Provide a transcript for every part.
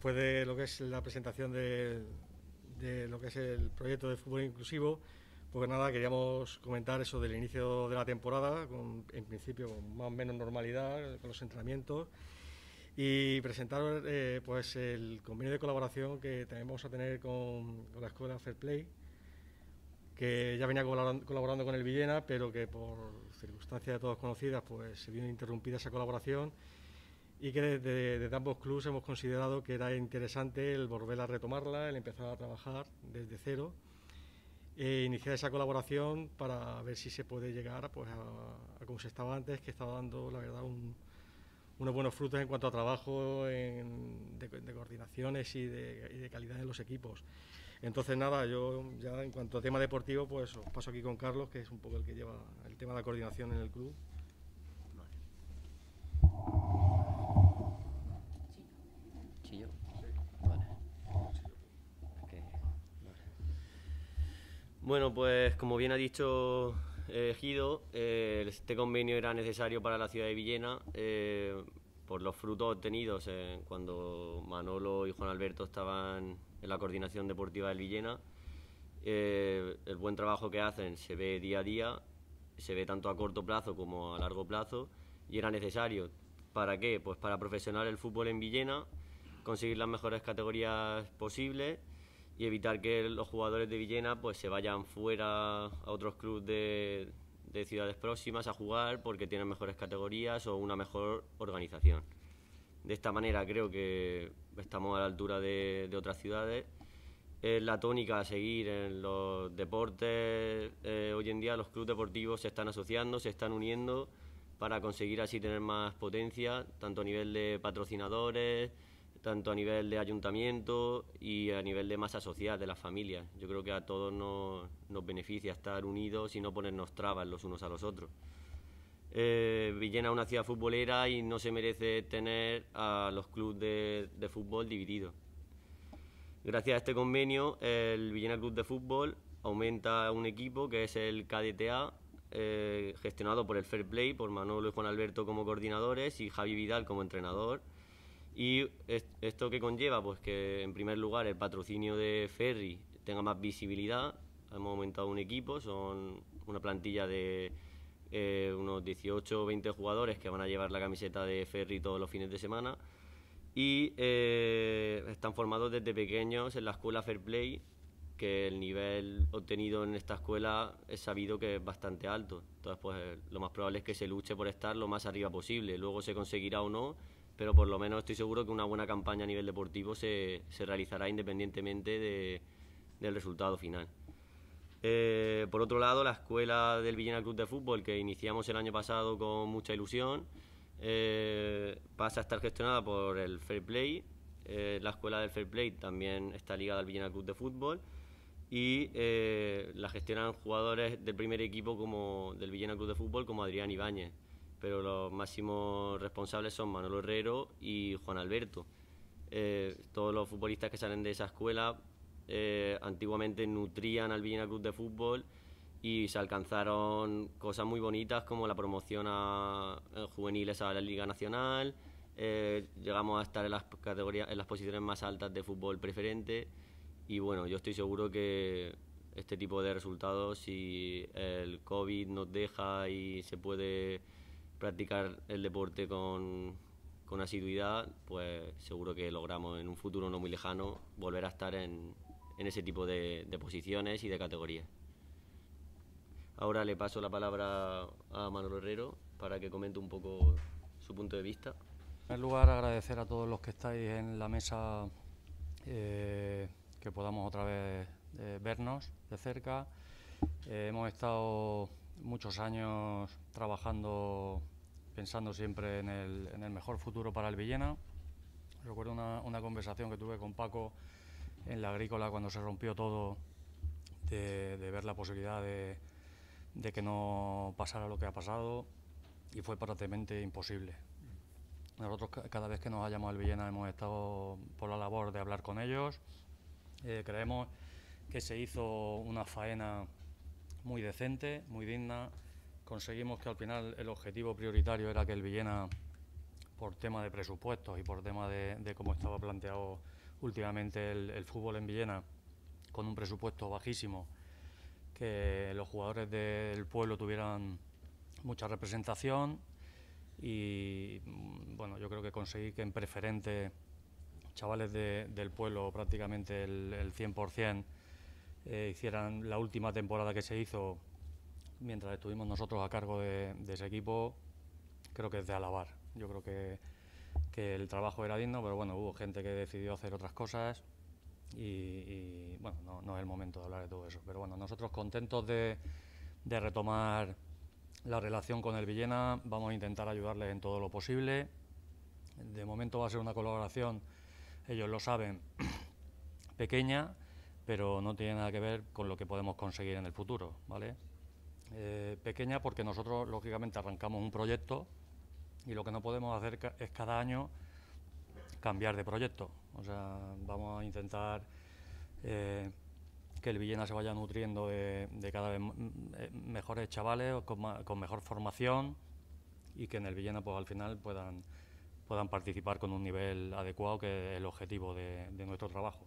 después de lo que es la presentación de, lo que es el proyecto de fútbol inclusivo, pues nada, queríamos comentar eso del inicio de la temporada, con, en principio con más o menos normalidad, con los entrenamientos, y presentar eh, pues el convenio de colaboración que también vamos a tener con, la Escuela Fair Play, que ya venía colaborando, con el Villena, pero que por circunstancias de todos conocidas, pues se vio interrumpida esa colaboración y que desde, ambos clubes hemos considerado que era interesante el volver a retomarla, el empezar a trabajar desde cero e iniciar esa colaboración para ver si se puede llegar pues, a, como se estaba antes, que estaba dando, la verdad, unos buenos frutos en cuanto a trabajo de, coordinaciones y de, calidad en los equipos. Entonces, nada, yo ya en cuanto a tema deportivo, pues os paso aquí con Carlos, que es un poco el que lleva el tema de la coordinación en el club. Bueno, pues como bien ha dicho eh, Gido, eh, este convenio era necesario para la ciudad de Villena eh, por los frutos obtenidos cuando Manolo y Juan Alberto estaban en la coordinación deportiva del Villena. el buen trabajo que hacen se ve día a día, se ve tanto a corto plazo como a largo plazo y era necesario. ¿Para qué? Pues para profesionalizar el fútbol en Villena, conseguir las mejores categorías posibles y evitar que los jugadores de Villena pues se vayan fuera a otros clubes de, ciudades próximas a jugar porque tienen mejores categorías o una mejor organización. De esta manera creo que estamos a la altura de, otras ciudades. Es la tónica a seguir en los deportes. Eh, hoy en día los clubes deportivos se están asociando, se están uniendo para conseguir así tener más potencia, tanto a nivel de patrocinadores, tanto a nivel de ayuntamiento y a nivel de masa social de las familias. Yo creo que a todos nos, beneficia estar unidos y no ponernos trabas los unos a los otros. Eh, Villena es una ciudad futbolera y no se merece tener a los clubes de, fútbol divididos. Gracias a este convenio, el Villena Club de Fútbol aumenta un equipo que es el KDTA, eh, gestionado por el Fair Play, por Manolo y Juan Alberto como coordinadores y Javi Vidal como entrenador y esto que conlleva, pues que en primer lugar el patrocinio de Ferry tenga más visibilidad. Hemos aumentado un equipo, son una plantilla de eh, unos 18 o 20 jugadores que van a llevar la camiseta de Ferry todos los fines de semana. Y eh, están formados desde pequeños en la escuela Fair Play, que el nivel obtenido en esta escuela es sabido que es bastante alto. Entonces, pues lo más probable es que se luche por estar lo más arriba posible. Luego se conseguirá o no pero por lo menos estoy seguro que una buena campaña a nivel deportivo se, se realizará independientemente de, del resultado final. Eh, por otro lado, la escuela del Villena Club de Fútbol, que iniciamos el año pasado con mucha ilusión, eh, pasa a estar gestionada por el Fair Play. Eh, la escuela del Fair Play también está ligada al Villena Club de Fútbol y la gestionan jugadores del primer equipo como del Villena Club de Fútbol como Adrián Ibáñez pero los máximos responsables son Manolo Herrero y Juan Alberto. Eh, todos los futbolistas que salen de esa escuela eh, antiguamente nutrían al Villena Club de Fútbol y se alcanzaron cosas muy bonitas como la promoción a, juveniles a la Liga Nacional, eh, llegamos a estar en las categorías, en las posiciones más altas de fútbol preferente y bueno, yo estoy seguro que este tipo de resultados, si el COVID nos deja y se puede practicar el deporte con, con asiduidad, pues seguro que logramos en un futuro no muy lejano volver a estar en, en ese tipo de, posiciones y de categorías. Ahora le paso la palabra a Manolo Herrero para que comente un poco su punto de vista. En primer lugar, agradecer a todos los que estáis en la mesa eh, que podamos otra vez eh, vernos de cerca. Eh, hemos estado muchos años trabajando pensando siempre en el, en el mejor futuro para el Villena. Recuerdo una, una, conversación que tuve con Paco en la agrícola cuando se rompió todo, de, de ver la posibilidad de, de, que no pasara lo que ha pasado y fue prácticamente imposible. Nosotros cada vez que nos hallamos al Villena hemos estado por la labor de hablar con ellos. Eh, creemos que se hizo una faena muy decente, muy digna. Conseguimos que al final el objetivo prioritario era que el Villena por tema de presupuestos y por tema de, cómo estaba planteado últimamente el, fútbol en Villena, con un presupuesto bajísimo, que los jugadores del pueblo tuvieran mucha representación y bueno, yo creo que conseguí que en preferente chavales del pueblo prácticamente el, el 100% eh, hicieran la última temporada que se hizo mientras estuvimos nosotros a cargo de, ese equipo, creo que es de alabar. Yo creo que, el trabajo era digno, pero bueno, hubo gente que decidió hacer otras cosas y, bueno, no, no, es el momento de hablar de todo eso. Pero bueno, nosotros contentos de, de retomar la relación con el Villena, vamos a intentar ayudarles en todo lo posible. De momento va a ser una colaboración, ellos lo saben, pequeña, pero no tiene nada que ver con lo que podemos conseguir en el futuro, ¿vale? Eh, pequeña porque nosotros, lógicamente, arrancamos un proyecto y lo que no podemos hacer es cada año cambiar de proyecto. O sea, vamos a intentar eh, que el Villena se vaya nutriendo de, cada vez eh, mejores chavales con, con, mejor formación y que en el Villena pues al final puedan puedan participar con un nivel adecuado que es el objetivo de, de nuestro trabajo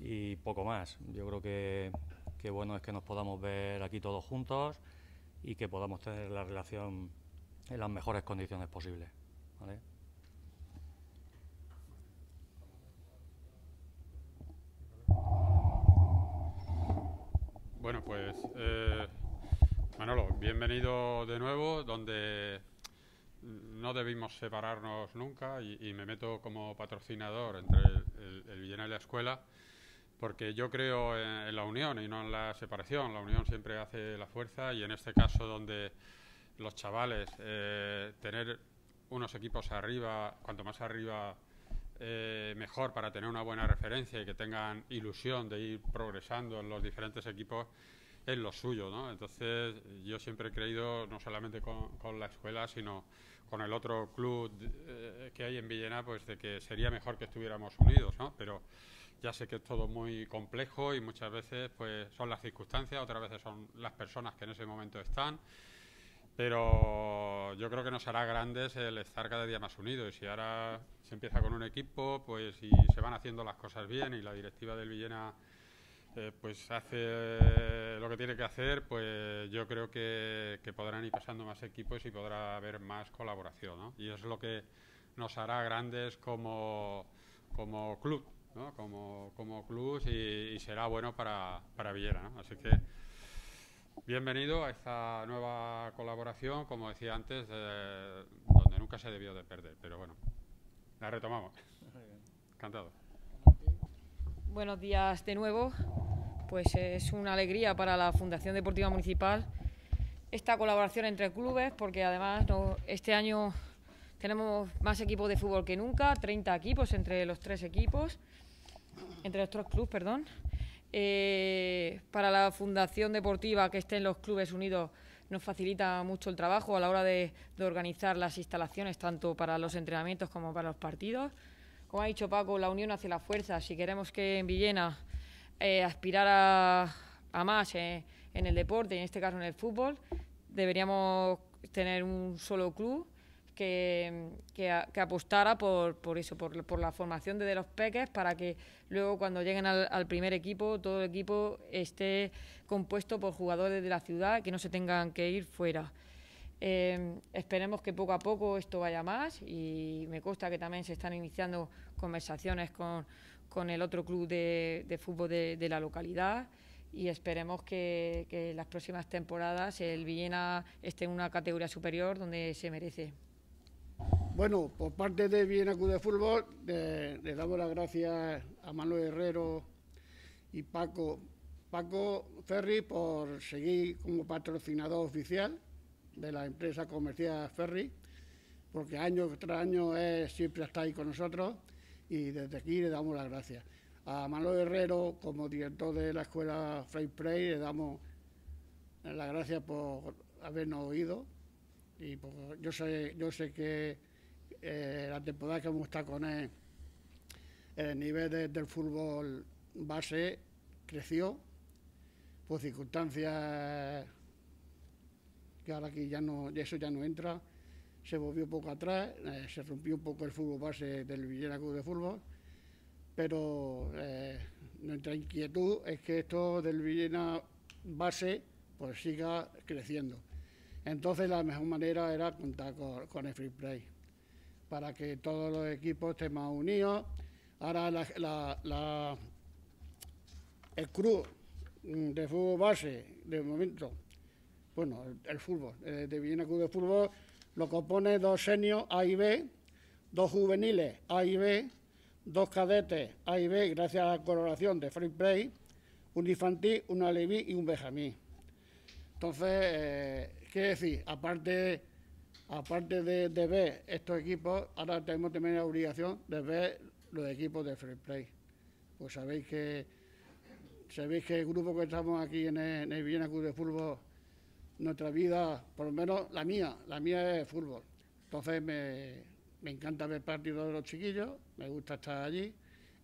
y poco más. Yo creo que, que bueno es que nos podamos ver aquí todos juntos y que podamos tener la relación en las mejores condiciones posibles. Bueno, pues eh, Manolo, bienvenido de nuevo, donde no debimos separarnos nunca y, me meto como patrocinador entre el, el Villena y la escuela porque yo creo en, la unión y no en la separación. La unión siempre hace la fuerza y en este caso donde los chavales eh, tener unos equipos arriba, cuanto más arriba eh, mejor para tener una buena referencia y que tengan ilusión de ir progresando en los diferentes equipos es lo suyo, ¿no? Entonces yo siempre he creído no solamente con, la escuela sino con el otro club eh, que hay en Villena, pues de que sería mejor que estuviéramos unidos, ¿no? Pero ya sé que es todo muy complejo y muchas veces pues son las circunstancias, otras veces son las personas que en ese momento están, pero yo creo que nos hará grandes el estar cada día más unidos y si ahora se empieza con un equipo, pues si se van haciendo las cosas bien y la directiva del Villena eh, pues hace lo que tiene que hacer, pues yo creo que, podrán ir pasando más equipos y podrá haber más colaboración, ¿no? Y es lo que nos hará grandes como, como club como, como club y, será bueno para, para Villera. Así que bienvenido a esta nueva colaboración, como decía antes, donde nunca se debió de perder. Pero bueno, la retomamos. Encantado. Buenos días de nuevo. Pues es una alegría para la Fundación Deportiva Municipal esta colaboración entre clubes, porque además este año tenemos más equipos de fútbol que nunca, 30 equipos entre los tres equipos entre los tres clubes, perdón. Eh, para la Fundación Deportiva que esté en los clubes unidos nos facilita mucho el trabajo a la hora de, organizar las instalaciones, tanto para los entrenamientos como para los partidos. Como ha dicho Paco, la unión hace la fuerza. Si queremos que en Villena eh, aspirar a, más eh, en el deporte, en este caso en el fútbol, deberíamos tener un solo club que, apostara por, por eso, por, por, la formación de, los peques, para que luego cuando lleguen al, primer equipo, todo el equipo esté compuesto por jugadores de la ciudad, que no se tengan que ir fuera. Eh, esperemos que poco a poco esto vaya más y me consta que también se están iniciando conversaciones con, con el otro club de, de fútbol de, de, la localidad y esperemos que, que las próximas temporadas el Villena esté en una categoría superior donde se merece. Bueno, por parte de Viena Club de Fútbol, le damos las gracias a Manuel Herrero y Paco, Paco Ferri por seguir como patrocinador oficial de la empresa comercial Ferri, porque año tras año es, siempre está ahí con nosotros y desde aquí le damos las gracias. A Manuel Herrero, como director de la escuela Frey Play, le damos las gracias por habernos oído y yo sé, yo sé que eh, la temporada que hemos estado con él, el nivel del fútbol base creció por circunstancias que ahora aquí ya no, eso ya no entra, se volvió un poco atrás, eh, se rompió un poco el fútbol base del Villena Club de Fútbol, pero eh, nuestra inquietud es que esto del Villena base pues siga creciendo. Entonces la mejor manera era contar con, el free play, para que todos los equipos estén más unidos. Ahora la, el club de fútbol base, de momento, bueno, el, fútbol, eh, de Villena Club de Fútbol, lo compone dos senios A y B, dos juveniles A y B, dos cadetes A y B, gracias a la colaboración de Free Play, un infantil, un aleví y un benjamín. Entonces, eh, ¿qué decir? Aparte, aparte de, ver estos equipos, ahora tenemos también la obligación de ver los equipos de Free Play. Pues sabéis que sabéis que el grupo que estamos aquí en el, en Viena Club de Fútbol nuestra vida, por lo menos la mía, la mía es fútbol. Entonces me, encanta ver partidos de los chiquillos, me gusta estar allí.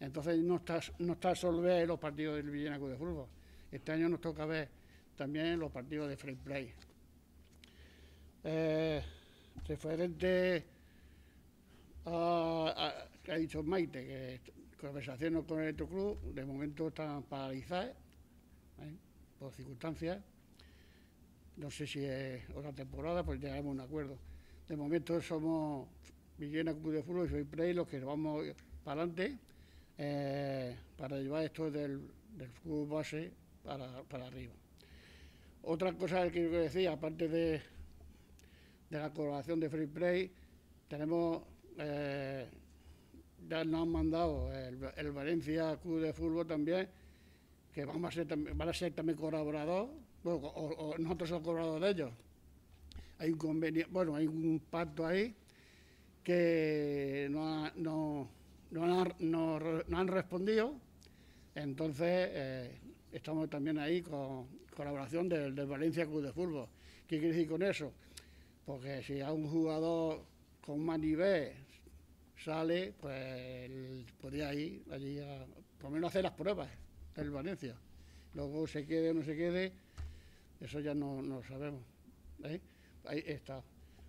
Entonces no está, no está solo ver los partidos del Villena de Fútbol. Este año nos toca ver también los partidos de free play. Eh, referente a, que ha dicho Maite, que conversaciones con el club de momento están paralizadas ¿eh? por circunstancias no sé si es otra temporada, pues llegaremos a un acuerdo. De momento somos Villena Club de Fútbol y soy Prey los que vamos para adelante eh, para llevar esto del, fútbol base para, arriba. Otra cosa que quiero decir, aparte de, de la colaboración de Free Play, tenemos, eh, ya nos han mandado el, Valencia Club de Fútbol también, que vamos a ser, van a ser también colaborador bueno, o, nosotros hemos cobrado de ellos. Hay un convenio, bueno, hay un pacto ahí que no, no, han, respondido, entonces eh, estamos también ahí con colaboración del, Valencia Club de Fútbol. ¿Qué quiere decir con eso? Porque si a un jugador con más nivel sale, pues podría ir allí a, por menos hacer las pruebas del Valencia. Luego se quede o no se quede, eso ya no, lo sabemos. ¿eh? Ahí está.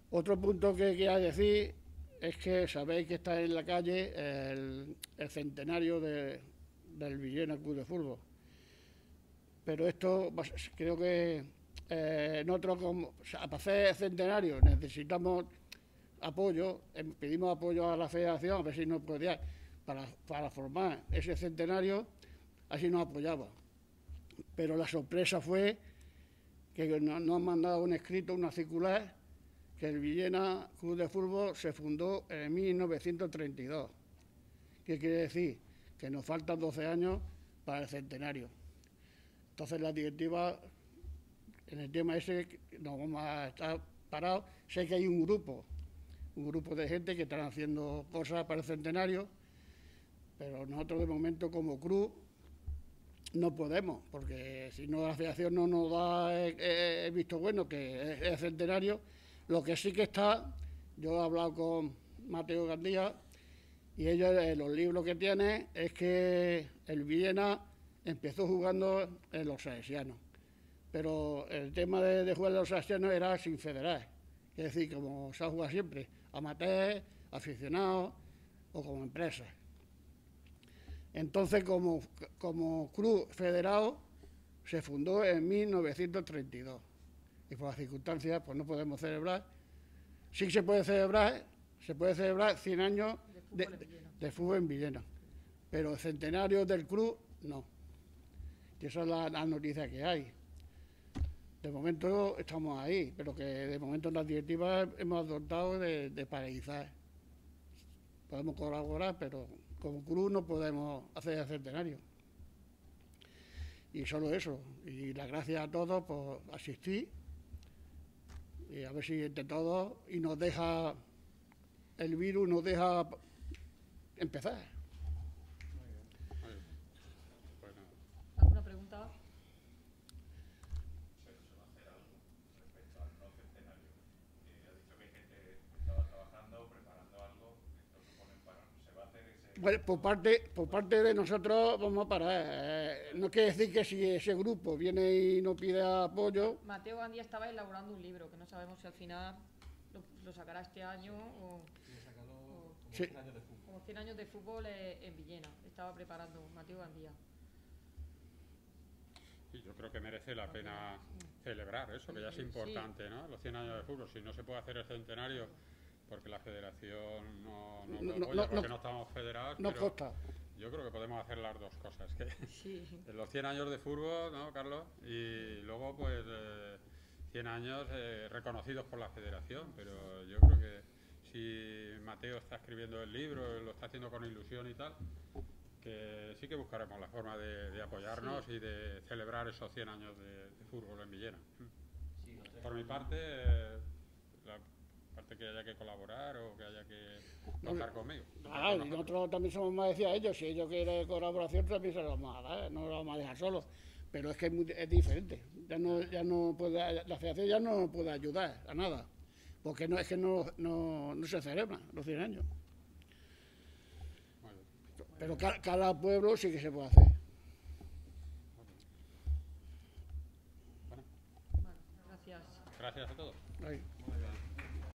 Otro punto que quería decir es que sabéis que está en la calle el, centenario de, del Villena Club de Fútbol. Pero esto creo que eh, nosotros, como, para hacer centenario, necesitamos apoyo, em, pedimos apoyo a la federación, a ver si nos podía, para, para formar ese centenario, así nos apoyaba. Pero la sorpresa fue que nos, han mandado un escrito, una circular, que el Villena Club de Fútbol se fundó en 1932. ¿Qué quiere decir? Que nos faltan 12 años para el centenario. Entonces la directiva, en el tema ese, nos vamos a estar parados. Sé que hay un grupo, un grupo de gente que están haciendo cosas para el centenario, pero nosotros de momento como cruz no podemos, porque si no la federación no nos da el, visto bueno, que es el centenario, lo que sí que está, yo he hablado con Mateo Gandía y ellos eh, los libros que tiene es que el Viena empezó jugando en los salesianos, pero el tema de, jugar en los salesianos era sin federar, es decir, como se ha jugado siempre, amateur, aficionado o como empresa. Entonces, como, como club federado, se fundó en 1932. Y por las circunstancias, pues no podemos celebrar. Sí se puede celebrar, se puede celebrar 100 años de, fútbol en Villena. Pero el centenario del club, no. Y esa es la, noticia que hay. De momento estamos ahí, pero que de momento en las directivas hemos adoptado de, paralizar. Podemos colaborar, pero como cruz no podemos hacer el centenario. Y solo eso. Y las gracias a todos por asistir. Y a ver si entre todos y nos deja el virus, nos deja empezar. Por parte, por parte de nosotros vamos a parar. Eh, no quiere decir que si ese grupo viene y no pide apoyo. Mateo Gandía estaba elaborando un libro que no sabemos si al final lo, lo sacará este año o, Sí. como 100 años de fútbol eh, en Villena. Estaba preparando Mateo Gandía. Y yo creo que merece la pena celebrar eso, que ya es Sí. importante, ¿no? Los 100 años de fútbol. Si no se puede hacer el centenario porque la federación no, no, No, lo no, apoya, no, porque no. no estamos federados, Nos pero consta. yo creo que podemos hacer las dos cosas. Que Sí. en los 100 años de fútbol, ¿no, Carlos? Y luego, pues, eh, 100 años eh, reconocidos por la federación. Pero yo creo que si Mateo está escribiendo el libro, lo está haciendo con ilusión y tal, que sí que buscaremos la forma de, de apoyarnos y de celebrar esos 100 años de, de fútbol en Villena. Por mi parte, eh, haya que colaborar o que haya que contar conmigo. Ah, y nosotros también somos más decía ellos, si ellos quieren colaboración también se lo vamos a dar, no lo vamos a dejar solos. Pero es que es, muy- es diferente, ya no, ya no puede, la federación ya no puede ayudar a nada, porque no es que no, no, no se celebran los 100 años. Pero ca- cada pueblo sí que se puede hacer. Gracias. gracias a todos. Ahí.